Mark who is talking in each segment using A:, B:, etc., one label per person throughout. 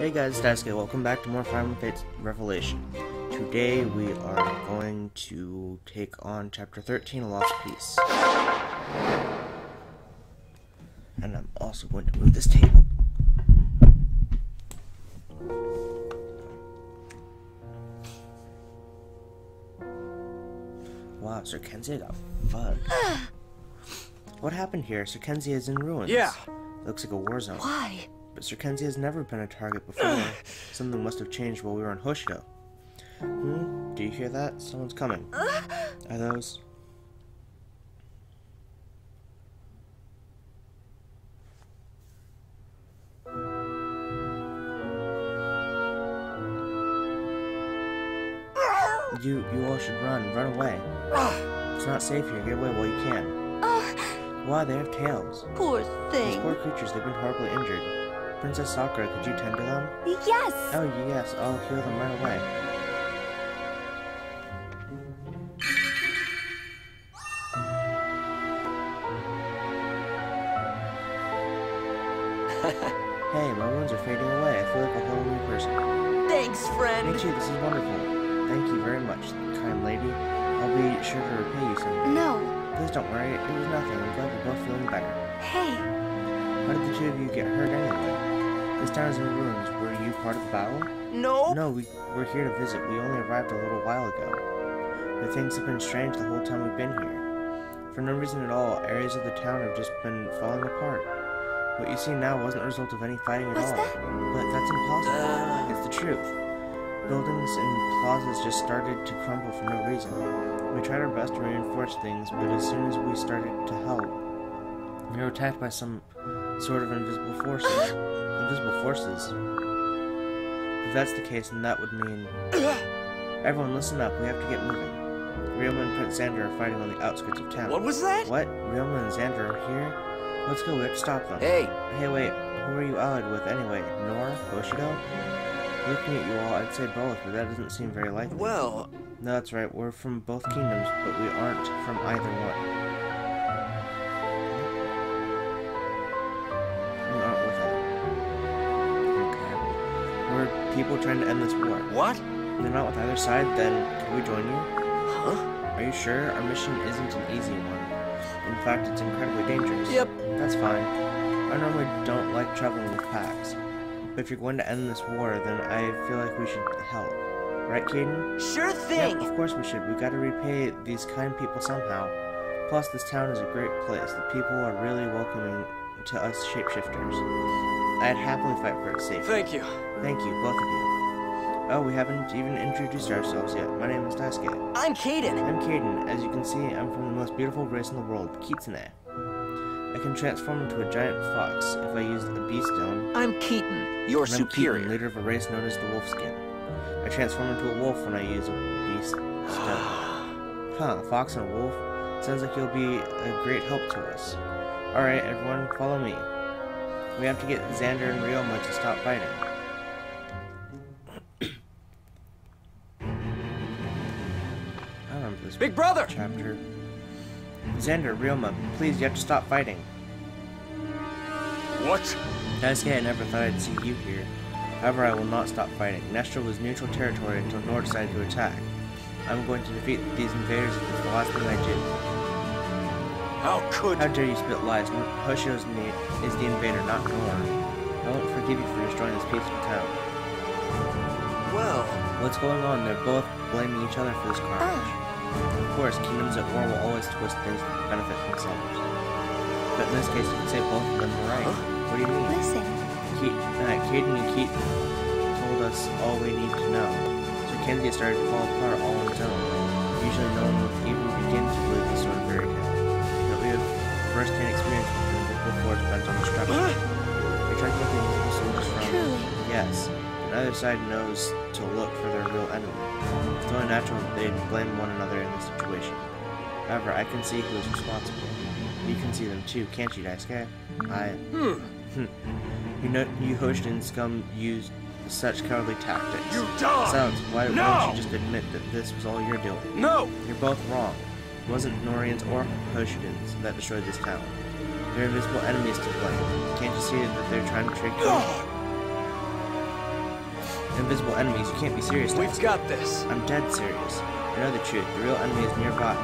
A: Hey guys, it's Daisuke. Welcome back to more Final Fates Revelation. Today we are going to take on Chapter 13, A Lost Peace. And I'm also going to move this table. Wow, Cyrkensia got fucked. Ah. what happened here? Cyrkensia is in ruins.
B: Yeah.
A: Looks like a war zone.
C: Why?
A: But Cyrkensia has never been a target before. Something must have changed while we were on Hoshido. Hmm? Do you hear that? Someone's coming. Are those... You, you all should run. Run away. It's not safe here. Get away while you can. Why? They have tails.
C: Poor thing.
A: These poor creatures, they've been horribly injured. Princess Sakura, could you tend to them?
C: Yes.
A: Oh, yes, I'll heal them right away. hey, my wounds are fading away. I feel like a whole new person.
C: Thanks, friend.
A: too, this is wonderful. Thank you very much, kind lady. I'll be sure to repay you someday.
C: No.
A: Please don't worry, it was nothing. I'm glad we're both feeling better.
C: Hey.
A: How did the two of you get hurt anyway? This town is in ruins. Were you part of the battle?
C: No.
A: No, we, we're here to visit. We only arrived a little while ago. But things have been strange the whole time we've been here. For no reason at all, areas of the town have just been falling apart. What you see now wasn't a result of any fighting at
C: What's
A: all.
C: that?
A: But that's impossible.
B: Uh.
A: It's the truth. Buildings and plazas just started to crumble for no reason. We tried our best to reinforce things, but as soon as we started to help, we were attacked by some sort of invisible forces. invisible forces. If that's the case, then that would mean... Everyone, listen up. We have to get moving. Ryoma and Prince Xander are fighting on the outskirts of town.
B: What was that?
A: What? Ryoma and Xander are here? Let's go. We have to stop them.
B: Hey,
A: Hey, wait. Who are you allied with anyway? Nohr? Hoshido? Looking at you all, I'd say both, but that doesn't seem very likely.
B: well,
A: No, that's right. We're from both kingdoms, but we aren't from either one. We're people trying to end this war.
B: what?
A: If They're not with either side, then can we join you?
B: Huh?
A: Are you sure? Our mission isn't an easy one. In fact, it's incredibly dangerous.
B: Yep.
A: That's fine. I normally don't like traveling with packs. But if you're going to end this war, then I feel like we should help. Right, Kaden?
C: Sure thing.
A: Yep, of course we should. We gotta repay these kind people somehow. Plus, this town is a great place. The people are really welcoming to us shapeshifters. I'd happily fight for its safety.
B: Thank you.
A: Thank you, both of you. Oh, we haven't even introduced ourselves yet. My name is Daisuke.
C: I'm Kaden.
A: I'm Kaden. As you can see, I'm from the most beautiful race in the world, Kitsune. I can transform into a giant fox if I use the Beast Stone.
C: I'm Keaton. Your
A: and I'm Keaton,
C: superior.
A: leader of a race known as the Wolfskin. I transform into a wolf when I use a Beast Stone. Huh, a fox and a wolf? Sounds like you'll be a great help to us. Alright, everyone, follow me. We have to get Xander and Ryoma to stop fighting. I remember this
B: Big brother!
A: chapter. Xander, Ryoma, please, you have to stop fighting.
B: What?
A: Daisuke, I never thought I'd see you here. However, I will not stop fighting. Nestra was neutral territory until Nohr decided to attack. I'm going to defeat these invaders if it's the last thing I do.
B: How could...
A: How dare you spit lies? Hoshido's the, is the invader, not Nohr. I won't forgive you for destroying this peaceful town.
B: Well,
A: What's going on? They're both blaming each other for this carnage. Of course, kingdoms at war will always twist things to benefit themselves. But in this case, you can say both of them were right. What do you mean?
C: Listen.
A: Keat, uh, Kaden and Keaton told us all we need to know. Cyrkensia started to fall apart all on its own. Usually no one would even begin to neither side knows to look for their real enemy. It's only natural that they'd blame one another in this situation. However, I can see who is responsible. You can see them too, can't you, Daisuke? I...
B: hmm.
A: You know, you Hoshin scum used such cowardly tactics.
B: You dog!
A: Sounds, why,
B: No!
A: don't you just admit that this was all you're doing?
B: No!
A: You're both wrong. It wasn't Nohrians or Hoshidans that destroyed this town. They're invisible enemies to blame. Can't you see that they're trying to trick you? Invisible enemies. You can't be serious.
B: We've got this.
A: I'm dead serious. I know the truth. The real enemy is nearby.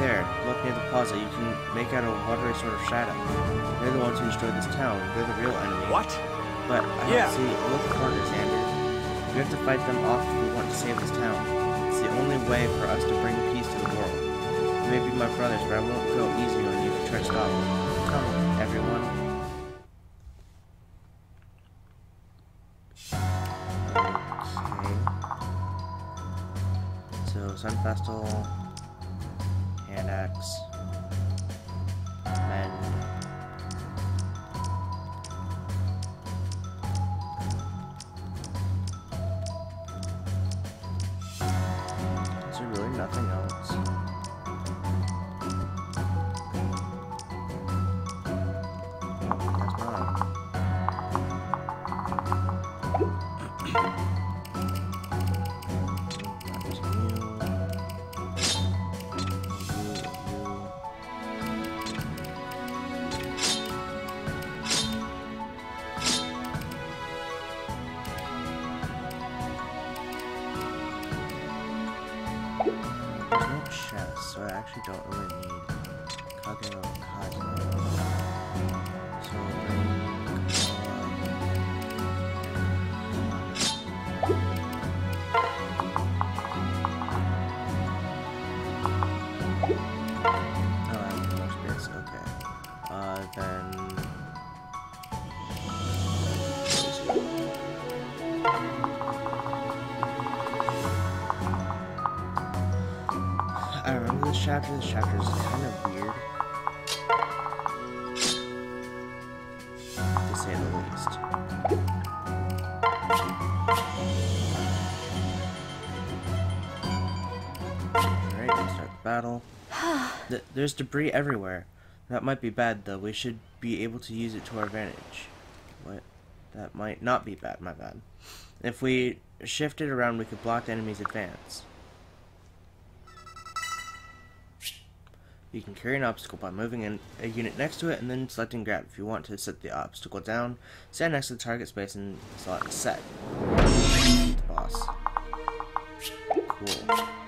A: There, look near the plaza. You can make out a watery sort of shadow. They're the ones who destroyed this town. They're the real enemy.
B: What?
A: But I
B: Yeah.
A: don't see. Look harder, Xander. We have to fight them off if we want to save this town. It's the only way for us to bring peace to the world. You may be my brothers, but I won't go easy on you if you try to stop me. Come, everyone. No chest, so I actually don't really need Kage or Kaze. So chapter. This chapter is kind of weird. To say the least. Alright, let's start the battle. Th- There's debris everywhere. That might be bad, though. We should be able to use it to our advantage. What? That might not be bad, my bad. If we shift it around, we could block the enemy's advance. You can carry an obstacle by moving in a unit next to it and then selecting grab. If you want to set the obstacle down, stand next to the target space and select set. The boss. Cool.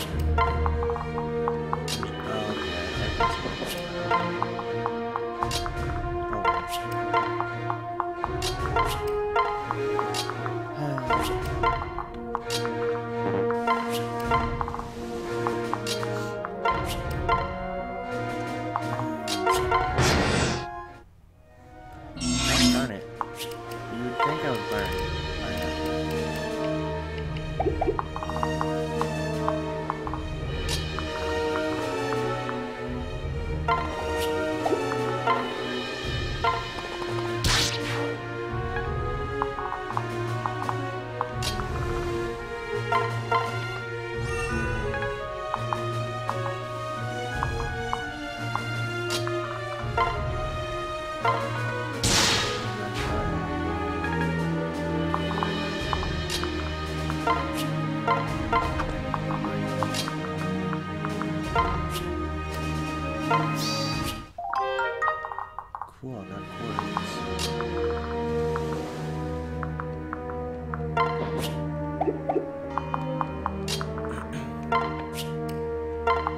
A: Oh, Men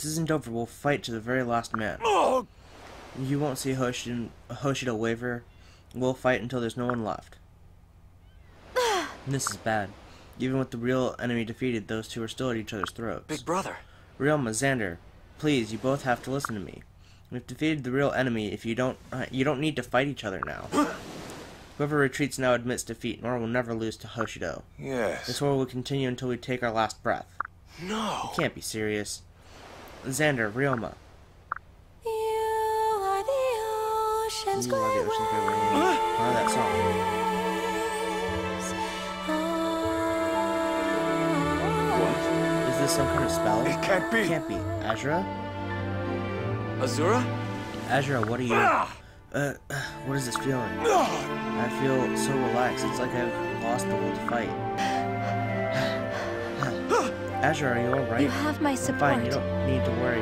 A: This isn't over. We'll fight to the very last man.
B: Oh,
A: You won't see Hoshido, Hoshido waver. We'll fight until there's no one left. this is bad. Even with the real enemy defeated, those two are still at each other's throats.
B: big brother.
A: Ryoma, Xander, please, you both have to listen to me. We've defeated the real enemy. If you don't, uh, you don't need to fight each other now. Whoever retreats now admits defeat, Nohr will never lose to Hoshido.
B: Yes.
A: This war will continue until we take our last breath.
B: No.
A: You Can't be serious. Xander, Ryoma.
D: You are the ocean's
A: You are the ocean's great wave. How that song?
D: waves.
A: Is this some kind of spell?
B: It can't be.
A: It Can't be. Azura?
B: Azura?
A: Azura, what are you?
B: Ah!
A: Uh, uh, what is this feeling?
B: Ah!
A: I feel so relaxed. It's like I've lost the will to fight. Azura, are you alright?
D: You have my support.
A: fine, you don't need to worry.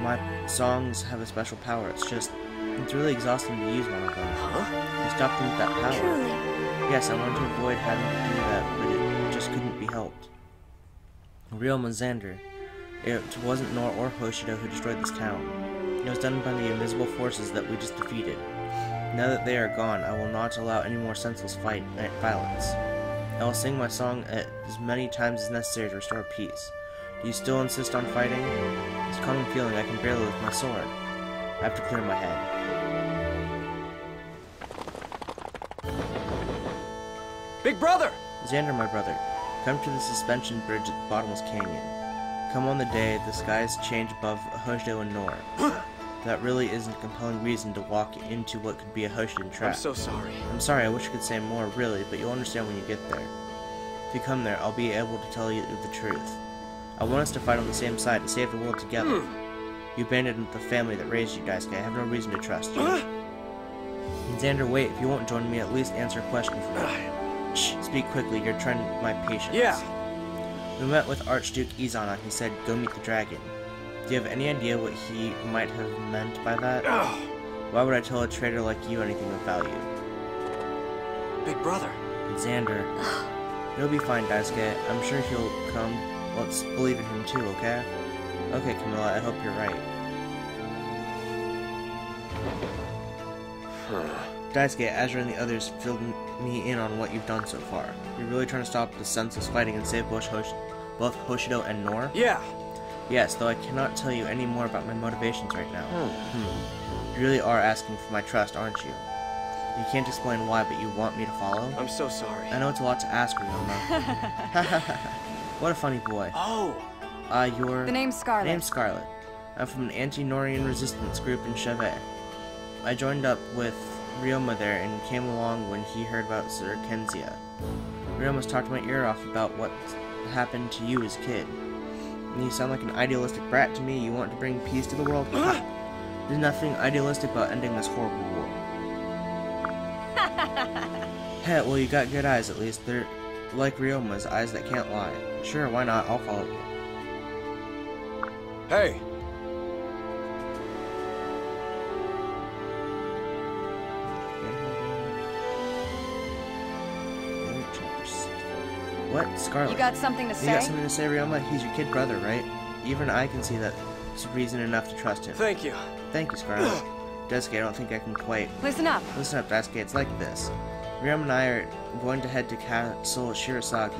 A: My songs have a special power. It's just, it's really exhausting to use one of them.
B: Huh?
A: You stopped them with that power.
D: Truly.
A: Yes, I wanted to avoid having to do that, but it just couldn't be helped. Real Xander. It wasn't Nohr or Hoshido who destroyed this town. It was done by the invisible forces that we just defeated. Now that they are gone, I will not allow any more senseless fight uh, violence. I will sing my song as many times as necessary to restore peace. Do you still insist on fighting? It's a common feeling I can barely lift my sword. I have to clear my head.
B: Big brother!
A: Xander, my brother, come to the suspension bridge at Bottomless Canyon. Come on the day the skies change above Hoshido and Nohr. that really isn't a compelling reason to walk into what could be a Hoshidan trap.
B: I'm so sorry.
A: I'm sorry, I wish I could say more, really, but you'll understand when you get there. If you come there, I'll be able to tell you the truth. I want us to fight on the same side to save the world together. Hmm. You abandoned the family that raised you, Daisuke. I have no reason to trust you. And Xander, wait, if you won't join me, at least answer a question for me. Shh, speak quickly, you're trying my patience.
B: Yeah.
A: We met with Archduke Izana. He said, go meet the dragon. Do you have any idea what he might have meant by that?
B: Ugh.
A: Why would I tell a traitor like you anything of value?
B: Big brother.
A: Xander. He'll be fine, Daisuke. I'm sure he'll come. Let's believe in him too, okay? Okay, Camilla, I hope you're right. Daisuke, Azura and the others filled me in on what you've done so far. You're really trying to stop the senseless fighting and save both, Hosh- both Hoshido and Nohr?
B: Yeah.
A: Yes, though I cannot tell you any more about my motivations right now. Hmm. You really are asking for my trust, aren't you? You can't explain why, but you want me to follow?
B: I'm so sorry.
A: I know it's a lot to ask, Ryoma. what a funny boy.
B: Oh.
A: Uh, your
E: The name's Scarlet.
A: name's Scarlet. I'm from an anti-Nohrian resistance group in Cheve. I joined up with Ryoma there and came along when he heard about Sir Kenzia. Ryoma's talked my ear off about what happened to you as a kid. And you sound like an idealistic brat to me. You want to bring peace to the world? There's nothing idealistic about ending this horrible war. Hey, well, you got good eyes at least. They're like Ryoma's eyes that can't lie. Sure, why not? I'll follow you.
B: Hey.
A: What? Scarlet?
E: You got something to say?
A: You
E: say?
A: got something to say, Ryoma? He's your kid brother, right? Even I can see that it's reason enough to trust him.
B: Thank you.
A: Thank you, Scarlet. Daisuke, I don't think I can quite.
E: Listen up.
A: Listen up, Daisuke, it's like this. Ryoma and I are going to head to Castle Shirasagi.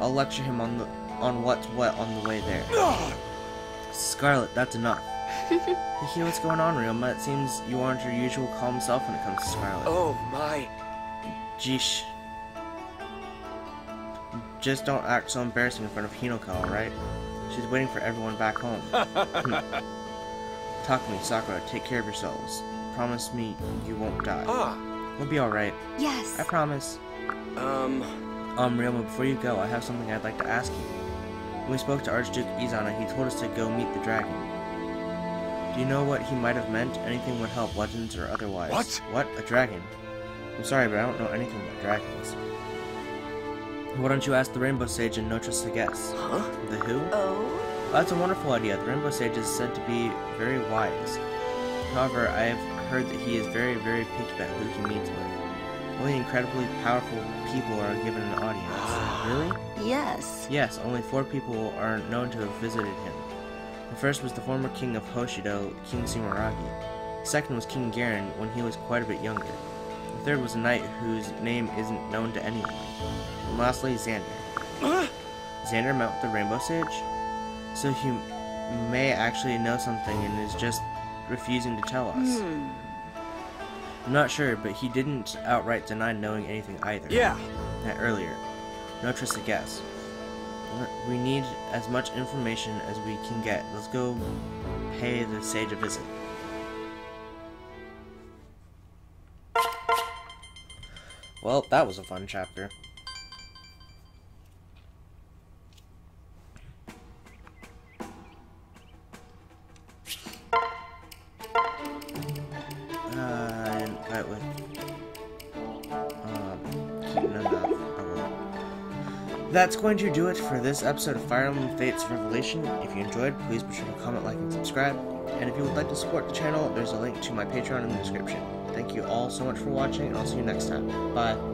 A: I'll lecture him on the on what's what on the way there. Scarlet, that's enough. Hey, what's going on, Ryoma? It seems you aren't your usual calm self when it comes to Scarlet.
B: Oh my.
A: Jeesh. Just don't act so embarrassing in front of Hinoka, alright? She's waiting for everyone back home. Talk to me, Sakura. Take care of yourselves. Promise me you won't die.
B: Ah.
A: We'll be alright.
E: Yes.
A: I promise.
B: Um.
A: Um, Ryoma, before you go, I have something I'd like to ask you. When we spoke to Archduke Izana, he told us to go meet the dragon. Do you know what he might have meant? Anything would help, legends or otherwise.
B: What?
A: What? A dragon? I'm sorry, but I don't know anything about dragons. Why don't you ask the Rainbow Sage and Notre Sagesse?
B: Huh?
A: The who?
E: Oh.
A: That's a wonderful idea. The Rainbow Sage is said to be very wise. However, I have heard that he is very, very picky about who he meets with. Only incredibly powerful people are given an audience. really?
E: Yes.
A: Yes, only four people are known to have visited him. The first was the former king of Hoshido, King Sumeragi. The second was King Garon when he was quite a bit younger. The third was a knight whose name isn't known to anyone. And lastly, Xander. Xander met with the Rainbow Sage? So he may actually know something and is just refusing to tell us.
E: Hmm.
A: I'm not sure, but he didn't outright deny knowing anything either.
B: Yeah.
A: That earlier. Notre Sagesse. We need as much information as we can get. Let's go pay the sage a visit. Well, that was a fun chapter. That's going to do it for this episode of Fire Emblem Fates Revelation. If you enjoyed, please be sure to comment, like, and subscribe. And if you would like to support the channel, there's a link to my Patreon in the description. Thank you all so much for watching, and I'll see you next time. Bye.